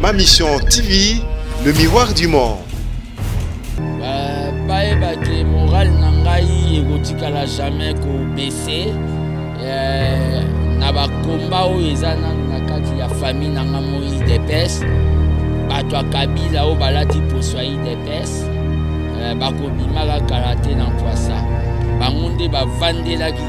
Ma Mission TV, le miroir du monde. bayeba ke morale na ngai ekotikala jamais kobese eh, na bakomba oyo eza nanu na kati ya famille na ngai moi idps bato ya kabila oyo balati poso ya idps eh, bakobimaka kala te na mpwasa bango nde bavandelaki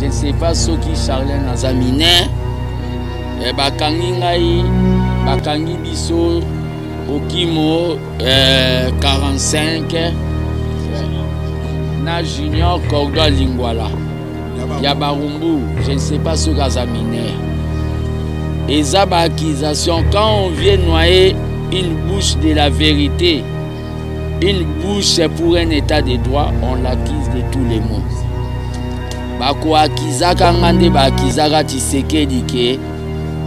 je ne sais pas soki charlene aza mine eh, bakangi ngai bakangi biso okimo eh, 45 na junior cordo alingwala ya barumbu je ne sais pas soki aza mine eza baaccusation quand on vient noyer une bouche de la vérité Une bouche pour un état de droit, on l'accuse de tous les mots. bakoakizaka nga nde baakizaka tisekedi ke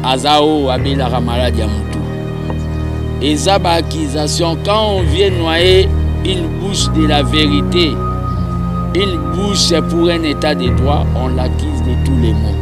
aza oyo abelaka maladi ya motu eza baakization quand on vient noyer une bouche de la vérité une bouche pour un état de droit on l'accuse de tous les mots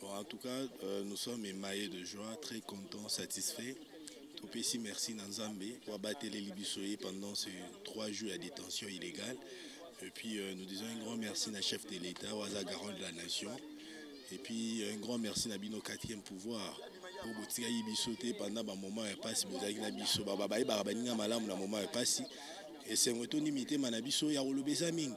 Bon, en tout cas, euh, nous sommes émaillés de joie, très contents, satisfaits. Topesi merci na Nzambe pour bateli biso ye pendant ces trois jours ya détention illégale. Et puis euh, nous disons un grand merci na chef de l'État, Waza garant de la nation. Et puis un grand merci na bino quatrième pouvoir. po botikaki biso te pendant bamoment ya mpasi bozalaki na biso babayebaka baninga malamu na moment ya mpasi esengo etoni mitema na biso ya koloba eza mingi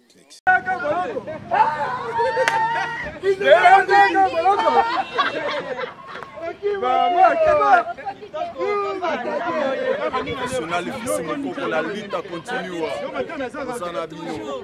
national fisi mokoko la lutte continua oza na bino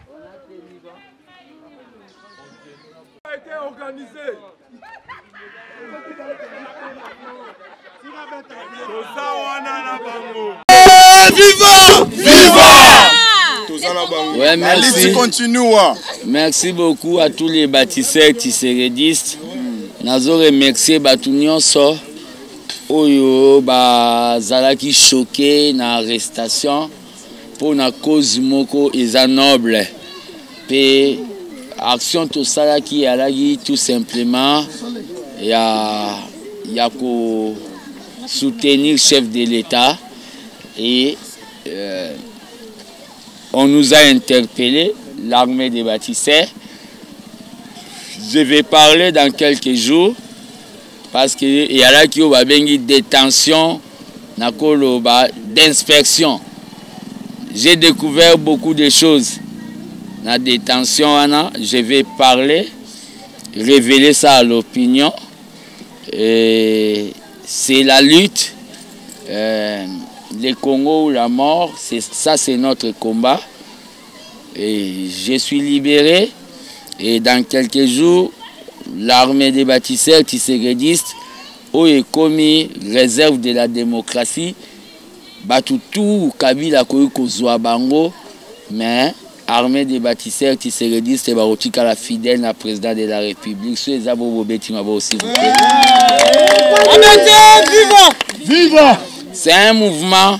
a été organisé. toza wana na bango viva viva toza na bango ouais, merci. continua merci beaucoup à tous les bâtisseurs tiseredistes mm. nazo remercier bato nyonso oyo bazalaki choke na arrestation mpo na cause moko eza noble mpe action tosalaki alaki tout simplement ya, ya ko soutenir chef de l'État et euh, on nous a interpellé l'armée des bâtisseurs. Je vais parler dans quelques jours parce que eyalaki oyo babengi détention nakoloba d'inspection j'ai découvert beaucoup de choses na détention wana je vais parler révéler ça à l'opinion c'est la lutte euh, le congo ou la mort ça c'est notre combat Et je suis libéré et dans quelques jours l'armée des bâtisseurs tisseguedistes oyo ekomi réserve de la démocratie bato tout kabila akoki kozwa bango mais armée des bâtisseurs tisseguedistes bakotikala fidèle na président de la république so eza bo bobeti maboko s'il vous plaît c'est un mouvement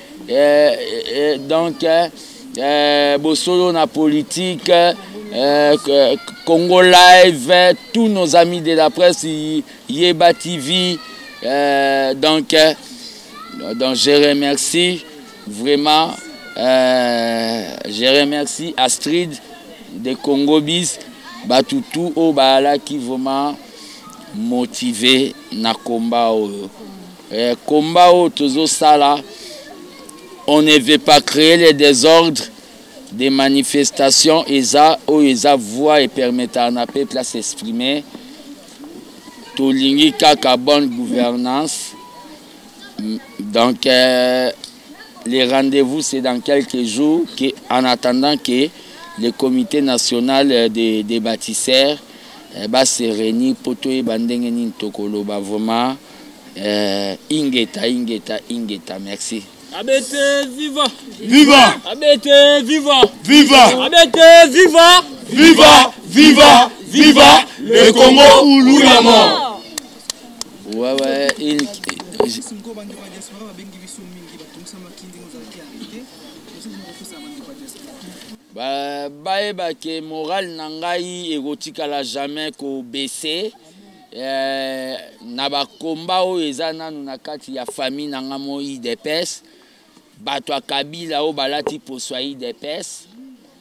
eh, eh, donc eh, bosolo na politique eh, eh, congo live tous nos amis de la presse yeba tv eh, donc eh, donc je remercie vraiment eh, je remercie astrid de congo bis bato tout oyo oh, baalaki vraiment motive na komba oyo oh. Eh, combat oyo tozosala on ne veut pas créer les désordres des manifestations eza oyo eza voix epermetaka na peuple a s'exprimer tolingi kaka bonne gouvernance donc euh, les rendez-vous c'est dans quelques jours que, en attendant que le comité national euh, des, des bâtisseurs eh, basereni mpo toyeba ndenge nini tokoloba vraiment Euh, ingeta, ingeta, ingeta, merci. Abete, viva! Viva! Abete, viva! Viva! Abete, viva! Viva! Viva! Viva! Le Congo ou la mort! Ouais, ouais, il... bayebake morale na ngai ekotikala jamais kobese eh, na bakomba oyo eza nanu na kati ya famille na nga mo idps bato ya kabila oyo balati poso ya idps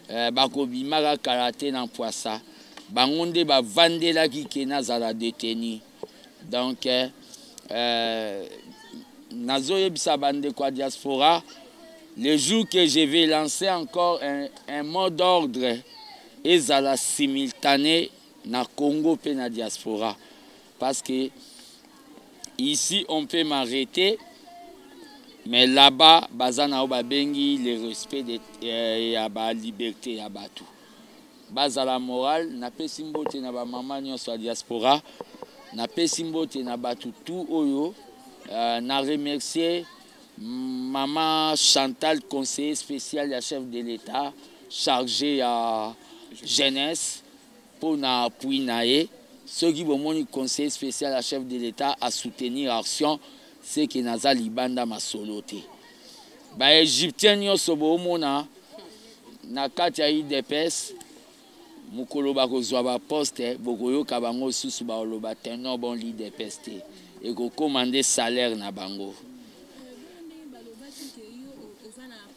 eh, bakobimaka kala te na mpwasa bango nde bavandelaki ke nazala deteni donc eh, eh, nazoyebisa bandeko ya diaspora le jour que je vais lancer encore un, un mot d'ordre ezala simultané na Congo pe na diaspora parce que ici on peut m'arrêter mais là-bas baza na oyo babengi le respect de, eh, ya ba liberté ya bato bazala moral napesi mbote na bamama nyonso ya diaspora napesi mbote na bato tout oyo euh, na remercier mama chantal conseiller spécial ya chef de l'état chargé ya jeunesse Mpo na appui na ye, soki bomoni conseiller special ya chef de l'Etat a soutenir action, c'est que naza libanda masolo te. Ba egyptiens nionso boomona na kati ya udps mokolo bakozwa ba poste bokoyoka bango susu baoloba te non bon l'udps te ekokoma nde salaire na bango.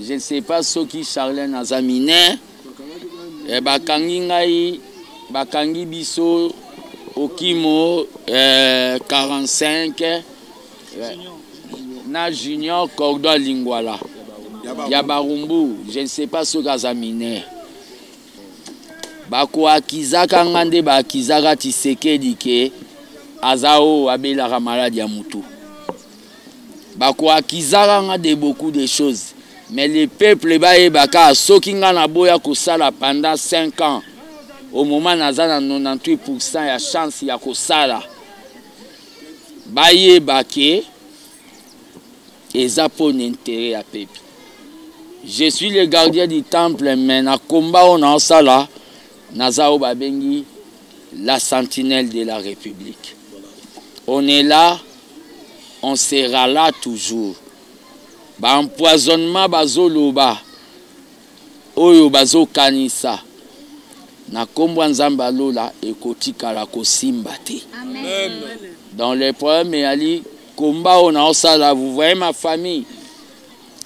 Je ne sais pas soki Charlène aza mineure. Eh, bakangi ngai bakangi biso okimo eh, 45 eh, na junior cordoa lingwala ya barumbu je ne sais pas soki aza mineur bakoakizaka nga nde baakizaka tisekedi ke aza oyo abelaka maladi ya motu bako akizaka nga de beaucoup de choses mais le peuple bayeba kaka soki nga naboya kosala pendant 5 ans au moment naza na 98 pourcent ya chance ya kosala bayeba ke eza mpo na intere ya peuple je suis le gardien du temple mais na komba oyo naosala naza oyo babengi la sentinelle de la république on est là on sera là toujours baempoisonnement bazoloba oyo bazokanisa na nkombo ya nzambe ya lola ekotikala kosimba te donc le problème eyali komba oyo naosala vous voyez ma famille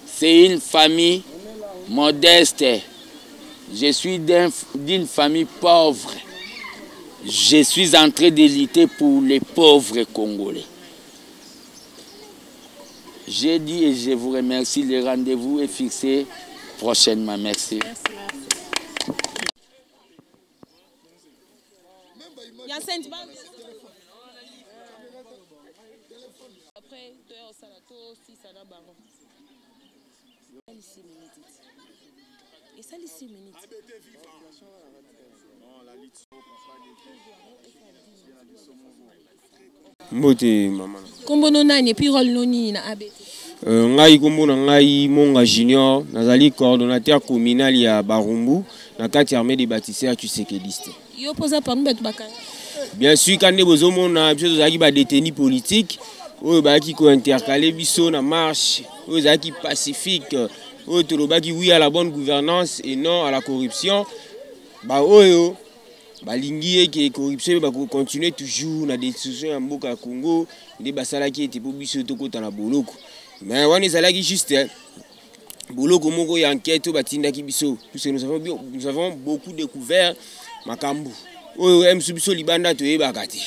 c'est une famille modeste je suis d'une un, famille pauvre je suis en train de lutter pour les pauvres congolais j'ai dit et je vous remercie le rendez-vous est fixé prochainement merci, merci. ya saint après toya kosala tosisa na bango esalisi minute esalisi minute mbote mama nkombo no nani epuis role no nini na abc euh, ngai nkombo na ngai monga junior nazali coordonnateur communal ya barumbu na kati ya armée de bâtisseur tshisekediste yo mpo oza parmi bato bakanga bien sûr ka nde bozomona biso tozalaki badeteni politique oyo bayaki kointercale biso na marche oyo ezalaki pacifique oyo tolobaki oui à la bonne gouvernance et non à la corruption baoyo balingi ye ke corruption ebe bakocontinue toujours na destruction ya mboka ya congo nde basalaki ete mpo biso tokota na boloko mais wana ezalaki juste eh, boloko moko ya enquête oyo batindaki biso puisque nous avons, nous avons beaucoup découvert makambo oyo eh, msu biso libanda toyebaka te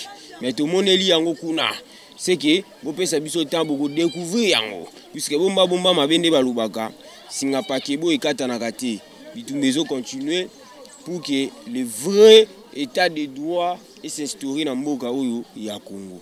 mais tomoneli yango kuna seke bopesa biso temps bokodecouvrir yango puisque bombabomba mabe nde balobaka singa pakebo ekatanaka te bitumba ezo continuer pour que le vrai état de droit et s'instaurer na mboka oyo ya Congo